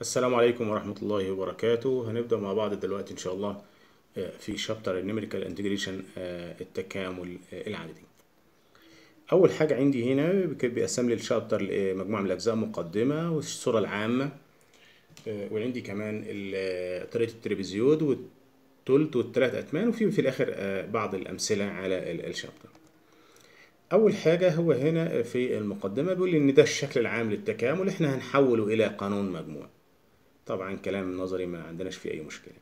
السلام عليكم ورحمة الله وبركاته. هنبدأ مع بعض دلوقتي إن شاء الله آه، في chapter ال numerical integration التكامل آه، العددي. أول حاجة عندي هنا بيقسم لي ال chapter لمجموعة من الأجزاء مقدمة والصورة العامة آه، وعندي كمان طريقة ال trapezoid والتلت والتلات أتمان وفي في الآخر آه، بعض الأمثلة على ال- ال chapter أول حاجة هو هنا في المقدمة بيقول لي إن ده الشكل العام للتكامل إحنا هنحوله إلى قانون مجموع. طبعا كلام نظري ما عندناش فيه أي مشكلة.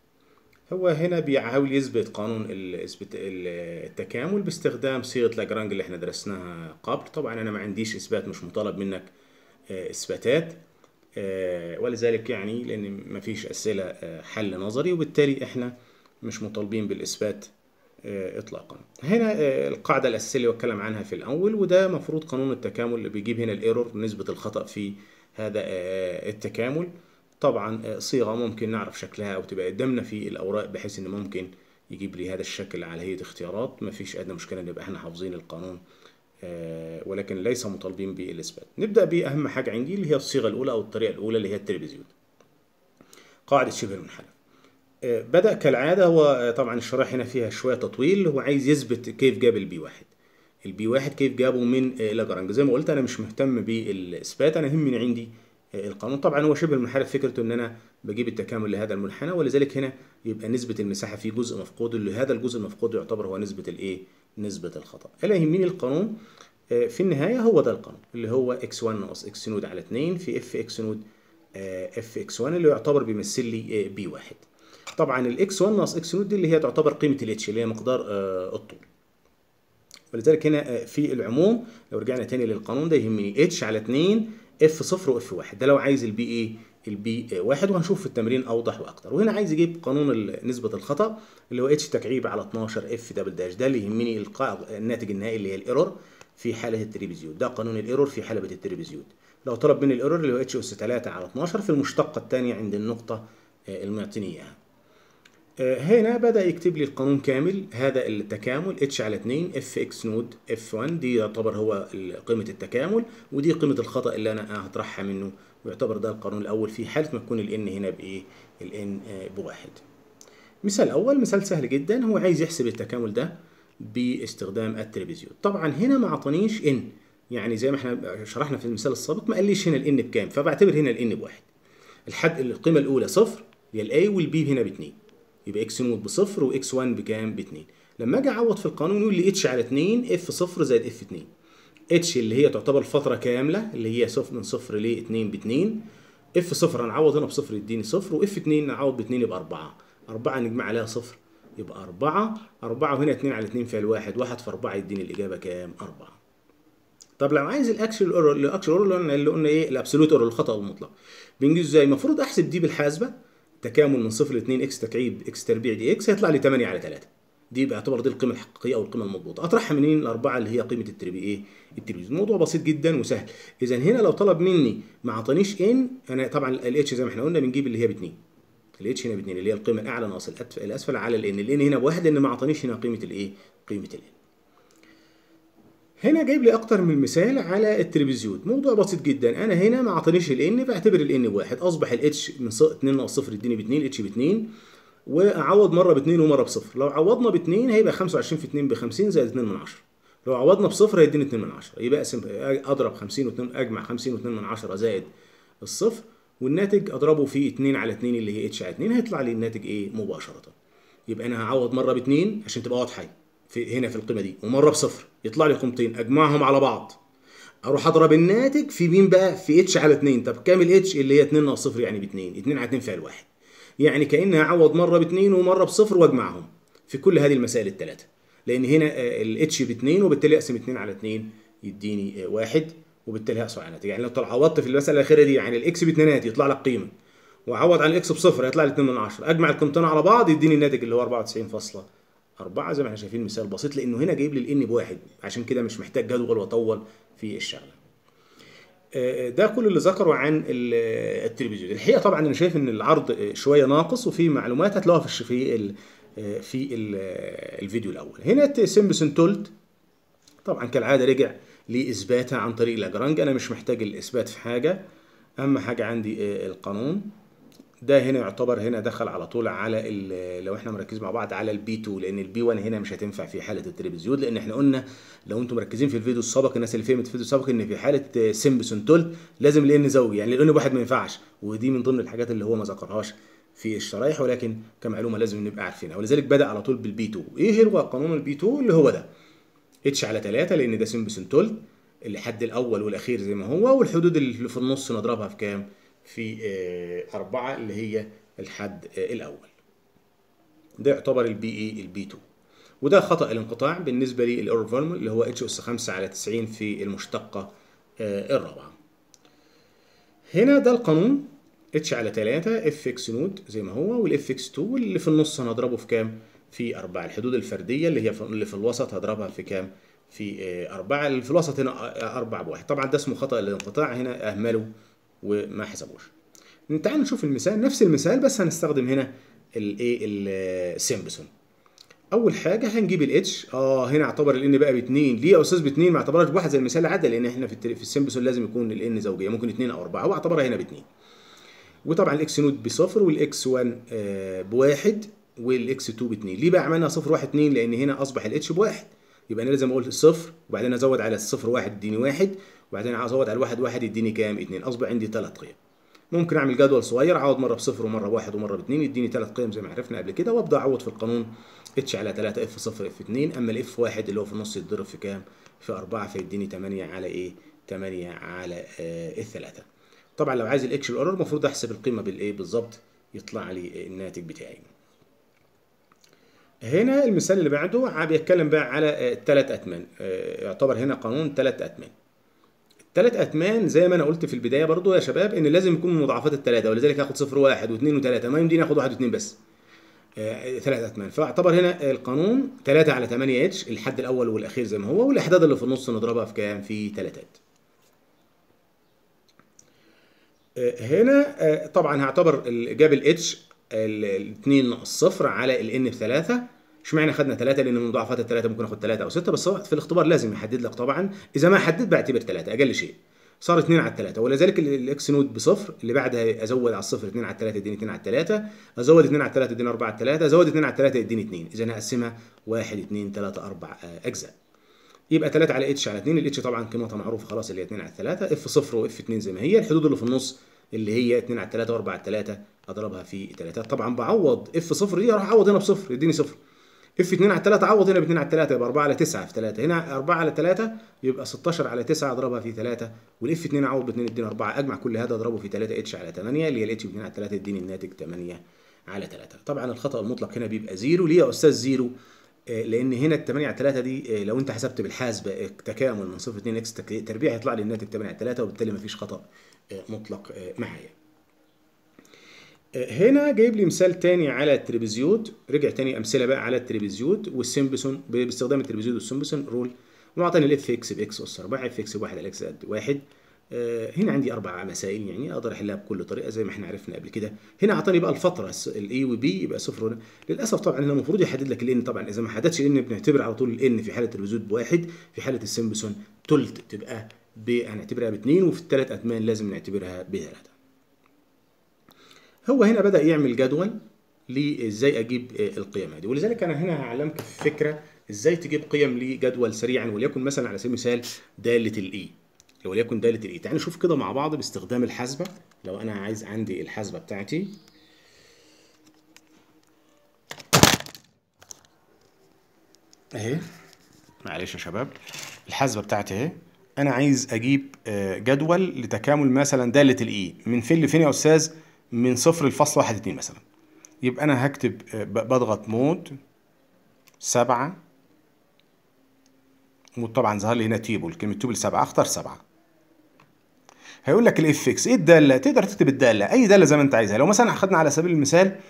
هو هنا بيحاول يثبت قانون التكامل باستخدام صيغة لاجرانج اللي إحنا درسناها قبل. طبعا أنا ما عنديش إثبات مش مطالب منك آه، إثباتات آه، ولذلك يعني لأن ما فيش أسئلة آه، حل نظري وبالتالي إحنا مش مطالبين بالإثبات آه، إطلاقا. هنا القاعدة الأساسية اللي بتكلم عنها في الأول وده مفروض قانون التكامل اللي بيجيب هنا الإيرور نسبة الخطأ في هذا التكامل. طبعا آه، صيغة ممكن نعرف شكلها أو تبقى قدامنا في الأوراق بحيث إن ممكن يجيب لي هذا الشكل على هيئة اختيارات. ما فيش أدنى مشكلة نبقى إحنا حافظين القانون آه، ولكن ليس مطالبين بالإثبات نبدأ بأهم حاجة عندي اللي هي الصيغة الأولى أو الطريقة الأولى اللي هي التلفزيون. قاعدة شبه المنحنى. آه، بدأ كالعادة هو طبعا الشرائح هنا فيها شوية تطويل. هو عايز يثبت كيف جاب البي واحد. ال P واحد كيف جابه من لاجرانج زي ما قلت أنا مش مهتم بالإثبات. أنا يهمني عندي القانون. طبعا هو شبه المنحرف فكرته إن أنا بجيب التكامل لهذا المنحنى ولذلك هنا يبقى نسبة المساحة في جزء مفقود اللي هذا الجزء المفقود يعتبر هو نسبة الإيه؟ نسبة الخطأ. أنا يهمني القانون؟ آه، في النهاية هو ده القانون اللي هو x1 ناقص x node على 2 في f x node f x 1 اللي يعتبر بيمثل لي P واحد. طبعا ال x 1 ناقص x node دي اللي هي تعتبر قيمة الإتش اللي هي مقدار آه، الطول. ولذلك هنا آه، في العموم لو رجعنا تاني للقانون ده يهمني إتش على 2 اف 0 واف 1 ده لو عايز ال P إيه ال P واحد وهنشوف في التمرين أوضح وأكتر. وهنا عايز يجيب قانون نسبة الخطأ اللي هو h تكعيب على 12 f double dash ده اللي يهمني الناتج النهائي اللي هي الايرور في حالة التريبيزيود. ده قانون الايرور في حالة التريبيزيود. لو طلب مني ال error اللي هو h أس 3 على 12 في المشتقة الثانية عند النقطة آه، المعطيني اياها هنا بدأ يكتب لي القانون كامل هذا التكامل h على 2 f x node f 1 دي يعتبر هو قيمة التكامل ودي قيمة الخطأ اللي أنا هطرحها منه ويعتبر ده القانون الأول في حالة ما تكون ال n هنا بإيه؟ ال n بواحد. مثال أول مثال سهل جدا هو عايز يحسب التكامل ده باستخدام ال trapezoid طبعا هنا ما عطانيش n يعني زي ما إحنا شرحنا في المثال السابق ما قاليش هنا ال n بكام فبعتبر هنا ال n بواحد. الحد القيمة الأولى صفر هي ال a وال b هنا باتنين. يبقى x node بصفر و x 1 بكام؟ باتنين. لما أجي أعوض في القانون يقول لي اتش على 2 اف صفر زائد اف 2 اتش اللي هي تعتبر فترة كاملة اللي هي صفر من صفر ل 2 ب 2 f صفر هنعوض هنا بصفر يديني صفر و f 2 نعوض ب 2 يبقى 4 4 نجمع عليها صفر يبقى 4 4 وهنا 2 على 2 فيها الواحد. 1 في 4 يديني الإجابة كام؟ 4 طب لو عايز ال actual error ال actual error اللي قلنا- اللي قلنا إيه؟ ال absolute error الخطأ المطلق بنجيب إزاي؟ المفروض أحسب دي بالحاسبة. تكامل من صفر ل 2 x تكعيب x تربيع dx هيطلع لي 8 على 3 دي بيعتبر دي القيمة الحقيقية أو القيمة المضبوطة. أطرحها منين الاربعه اللي هي قيمة ال trapezoid إيه؟ ال trapezoid الموضوع بسيط جدا وسهل. اذا هنا لو طلب مني ما عطانيش إن أنا طبعا الاتش زي ما إحنا قلنا بنجيب اللي هي ب 2 الاتش هنا ب 2 اللي هي القيمة الأعلى ناقص الأسفل على ال n ال n هنا بواحد لأن ما عطانيش هنا قيمة الايه قيمة ال n هنا جايب لي أكتر من مثال على ال trapezoid. موضوع بسيط جدا. أنا هنا ما اعطانيش الان بعتبر الان بواحد أصبح الاتش من 2 ناقص 0 يديني ب 2 اتش ب 2 وأعوض مرة ب 2 ومرة بصفر. لو عوضنا ب 2 هيبقى 25 في 2 ب 50 زائد 2 من 10 لو عوضنا بصفر هيديني 2 من 10 يبقى اقسم أضرب 50 و2 أجمع 50 و2 من 10 زائد الصفر والناتج أضربه في 2 على 2 اللي هي اتش على 2 هيطلع لي الناتج إيه؟ مباشرة. يبقى أنا هعوض مرة ب 2 عشان تبقى واضحة. في هنا في القيمه دي ومرة بصفر يطلع لي قيمتين أجمعهم على بعض. أروح أضرب الناتج في مين بقى؟ في اتش على 2 طب كام الاتش اللي هي 2 ناقص صفر يعني ب 2 2 على 2 فيها الواحد يعني كاني هعوض مرة ب 2 ومرة بصفر وأجمعهم في كل هذه المسائل الثلاثه لأن هنا الاتش ب 2 وبالتالي أقسم 2 على 2 يديني آه، واحد وبالتالي هقسم على الناتج يعني لو طلع عوضت في المسألة الأخيرة دي يعني ال x باتنينات يطلع لك قيمة. واعوض عن ال x بصفر هيطلع لي 2 من 10 أجمع القيمتين على بعض يديني الناتج اللي هو 94.4 زي ما إحنا شايفين مثال بسيط لأنه هنا جايب لي ال n بواحد عشان كده مش محتاج جدول وأطول في الشغله آه، ده كل اللي ذكره عن ال- ال trapezoid. الحقيقة طبعا أنا شايف إن العرض آه، شوية ناقص وفي معلومات هتلاقوها في في آه، في ال- آه، الفيديو الأول. هنا سيمبسون تولت طبعا كالعادة رجع لاثباتها عن طريق لاجرانج أنا مش محتاج الإثبات في حاجة. أهم حاجة عندي آه، القانون. ده هنا يعتبر هنا دخل على طول على لو إحنا مركزين مع بعض على ال P 2 لأن ال P 1 هنا مش هتنفع في حالة ال trapezoid لأن إحنا قلنا لو أنتم مركزين في الفيديو السابق الناس اللي فهمت في الفيديو السابق إن في حالة سيمبسون تولت لازم ال n زوجي يعني ال n واحد ما ينفعش ودي من ضمن الحاجات اللي هو ما ذكرهاش في الشرايح ولكن كمعلومة لازم نبقى عارفينها. ولذلك بدأ على طول بال P 2 إيه هو قانون ال P 2 اللي هو ده. اتش على 3 لأن ده سيمبسون تولت الحد الأول والأخير زي ما هو والحدود اللي في النص نضربها في كام؟ في آه، أربعة اللي هي الحد آه، الأول. ده يعتبر ال P إيه ال P 2 وده خطأ الانقطاع بالنسبة لل error formula اللي هو h أس 5 على 90 في المشتقة آه، الرابعة. هنا ده القانون h على 3 f x node زي ما هو وال f x 2 واللي في النص هنضربه في كام؟ في 4 الحدود الفردية اللي هي اللي في الوسط هضربها في كام؟ في آه، أربعة. اللي في الوسط هنا آه، أربعة بواحد. طبعا ده اسمه خطأ الانقطاع. هنا أهمله وما حسبوش. تعال نشوف المثال نفس المثال بس هنستخدم هنا الايه السيمبسون أول حاجة هنجيب الاتش آه هنا اعتبر ال n بقى باثنين ليه يا أستاذ باثنين ما اعتبرهاش بواحد زي المثال اللي لأن إحنا في في السيمبسون لازم يكون ال n زوجية. ممكن اثنين أو أربعة هو اعتبرها هنا باثنين وطبعا ال x node بصفر وال x 1 آه، بواحد وال x 2 باثنين ليه بقى عملنا صفر واحد اثنين لأن هنا أصبح الاتش بواحد. يبقى أنا لازم أقول صفر وبعدين أزود على الصفر واحد يديني واحد. وبعدين أزود على الواحد واحد يديني كام اثنين أصبح عندي ثلاث قيم ممكن أعمل جدول صغير اعوض مرة بصفر ومرة بواحد ومرة باثنين يديني ثلاث قيم زي ما عرفنا قبل كده وأبدأ أعوض في القانون اتش على 3 إف 0 إف 2 أما الإف 1 اللي هو في النص يتضرب في كام؟ في 4 فيديني 8 على إيه؟ 8 على آه الثلاثه. طبعا لو عايز ال actual error المفروض أحسب القيمة بالإيه بالظبط يطلع لي الناتج بتاعي. هنا المثال اللي بعده بيتكلم بقى على ثلاث أتمان آه، يعتبر هنا قانون ثلاث أتمان. الثلاث أتمان زي ما أنا قلت في البداية برضو يا شباب إن لازم يكون مضاعفات الثلاثه ولذلك هاخد صفر واحد واثنين وثلاثه ما يمديني آخد واحد واثنين بس. آه، ثلاث أتمان. فاعتبر هنا القانون 3 على 8 اتش الحد الأول والأخير زي ما هو والاحداث اللي في النص نضربها في كام؟ في ثلاثات آه، هنا آه، طبعا هعتبر جاب الاتش الاثنين ناقص صفر على ال n بثلاثة. اشمعنى خدنا ثلاثة؟ لأن من مضاعفات الثلاثة ممكن آخد ثلاثة أو ستة بس هو في الاختبار لازم يحدد لك طبعا. إذا ما حدد بعتبر ثلاثة أقل شيء. صار 2 على 3 ولذلك ال- ال x node بصفر اللي بعدها أزود على الصفر 2 على 3 يديني 2 على 3 أزود 2 على 3 يديني 4 على 3 أزود 2 على 3 يديني 2 إذا هقسمها 1 2 3 4 أجزاء. يبقى 3 على اتش على 2 الاتش طبعا قيمتها معروفة خلاص اللي هي 2 على 3 f 0 و f 2 زي ما هي. الحدود اللي في النص اللي هي 2 على 3 و4 على 3 أضربها في 3 طبعا بعوض f 0 دي أروح أعوض هنا بصفر يديني صفر. f 2 على 3 اعوض هنا ب 2 على 3 يبقى 4 على 9 في 3 هنا 4 على 3 يبقى 16 على 9 أضربها في 3 وال f 2 اعوض ب 2 يديني 4 أجمع كل هذا أضربه في 3 اتش على 8 اللي هي الاتش ب 2 على 3 يديني الناتج 8 على 3 طبعا الخطأ المطلق هنا بيبقى zero. ليه يا أستاذ zero؟ آه، لأن هنا ال 8 على 3 دي آه، لو أنت حسبت بالحاسبة آه، تكامل من صفر 2 x تربيع هيطلع لي الناتج 8 على 3 وبالتالي مفيش خطأ مطلق معايا. هنا جايب لي مثال تاني على ال trapezoid رجع تاني أمثلة بقى على ال trapezoid وال Simpson. باستخدام ال trapezoid وال Simpson rule. ومعطيني ال f x ب x أس 4 f x بواحد على x قد واحد. آه، هنا عندي أربع مسائل يعني أقدر أحلها بكل طريقة زي ما إحنا عرفنا قبل كده. هنا أعطاني بقى الفترة ال a و b يبقى صفر هنا. للأسف طبعا هنا المفروض يحدد لك ال n طبعا. إذا ما حددش ال n بنعتبر على طول ال n في حالة ال trapezoid بواحد. في حالة السيمبسون تلت تبقى هنعتبرها باثنين وفي الثلاث أتمان لازم نعتبرها بثلاثه هو هنا بدأ يعمل جدول لإزاي أجيب القيم هذه. ولذلك أنا هنا هعلمك فكرة إزاي تجيب قيم لجدول سريعا وليكن مثلا على سبيل المثال دالة ال e وليكن دالة ال e تعالوا نشوف كده مع بعض باستخدام الحاسبة. لو أنا عايز عندي الحاسبة بتاعتي. أهي. معلش يا شباب. الحاسبة بتاعتي أهي. أنا عايز أجيب آه، جدول لتكامل مثلا دالة ال e من فين لفين يا أستاذ؟ من صفر لفاصل واحد اتنين مثلا. يبقى أنا هكتب آه، بضغط mode سبعة. mode طبعا ظهر لي هنا table كلمة table سبعة أختار سبعة. هيقول لك ال f x إيه الدالة؟ تقدر تكتب الدالة أي دالة زي ما أنت عايزها. لو مثلا اخدنا على سبيل المثال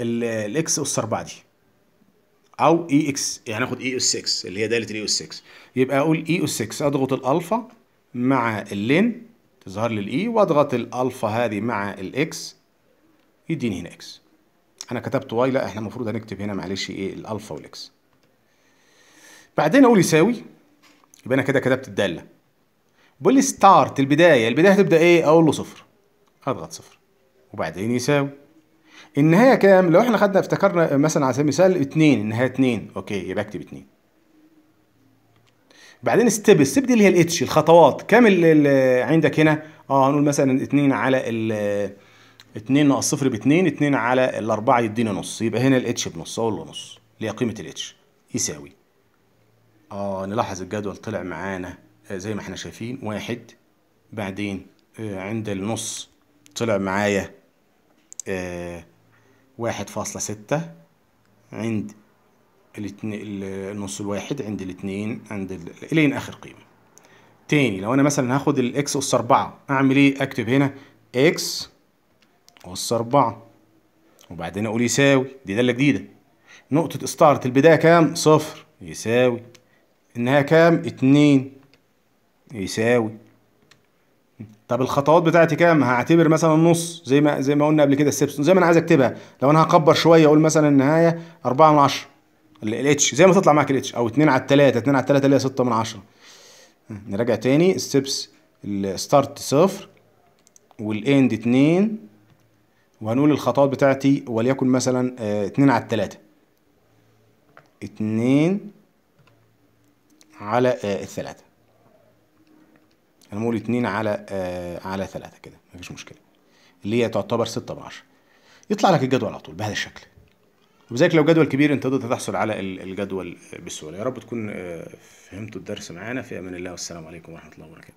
ال x أس 4 دي أو e x يعني اخد e أس 6 اللي هي دالة ال e أس 6 يبقى أقول e أس 6 أضغط الألفا مع ال ln تظهر لي ال e وأضغط الألفا هذه مع ال x يديني هنا x أنا كتبت y لا إحنا المفروض هنكتب هنا معلش إيه ال alpha وال x بعدين أقول يساوي يبقى أنا كده كتبت الدالة. بقول لي start البداية البداية هتبدأ إيه؟ أقول له صفر. اضغط صفر. وبعدين يساوي. النهاية كام؟ لو إحنا خدنا افتكرنا مثلا على سبيل المثال 2 النهاية 2 okay يبقى أكتب 2 بعدين step ال step دي اللي هي الاتش الخطوات. كام اللي عندك هنا؟ آه هنقول مثلا 2 على ال 2 ناقص 0 ب 2 2 على الأربعة يدينا نص. يبقى هنا الاتش بنص أقول له نص. اللي هي قيمة الاتش. يساوي. آه نلاحظ الجدول طلع معانا آه، زي ما إحنا شايفين. واحد. بعدين آه، عند النص طلع معايا آه، واحد فاصلة ستة. عند النص الواحد عند الاتنين عند ال... إلين آخر قيمة. تاني لو أنا مثلا هاخد ال x أس أربعة أعمل إيه؟ أكتب هنا x أس أربعة. وبعدين أقول يساوي دي دالة جديدة. نقطة start البداية كام؟ صفر. يساوي. النهاية كام؟ اتنين. يساوي. طب الخطوات بتاعتي كام؟ هعتبر مثلا نص زي ما زي ما قلنا قبل كده ال steps زي ما أنا عايز أكتبها. لو أنا هكبر شوية أقول مثلا النهاية 4 من 10 الاتش زي ما تطلع معاك الاتش أو 2 على 3 2 على 3 اللي هي 6 من 10 نراجع تاني. ال steps ال start صفر. وال end 2 وهنقول الخطوات بتاعتي وليكن مثلا 2 على 3 2 على الثلاثة هنقول اتنين على آه على ثلاثة كده مفيش مشكلة. اللي هي تعتبر ستة من عشرة يطلع لك الجدول على طول بهذا الشكل. وبذلك لو جدول كبير انت تقدر تحصل على ال- الجدول بسهولة. يا رب تكون آه، فهمتوا الدرس معانا. في أمان الله والسلام عليكم ورحمة الله وبركاته.